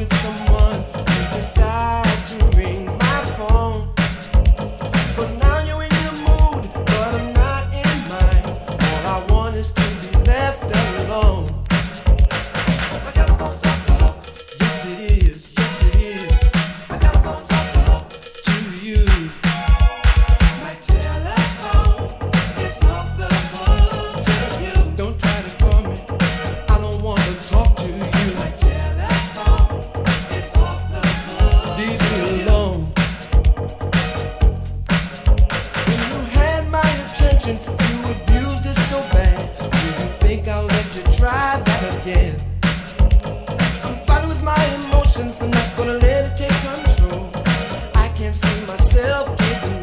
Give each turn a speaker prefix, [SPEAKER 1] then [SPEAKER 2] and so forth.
[SPEAKER 1] with someone who decide. myself, keep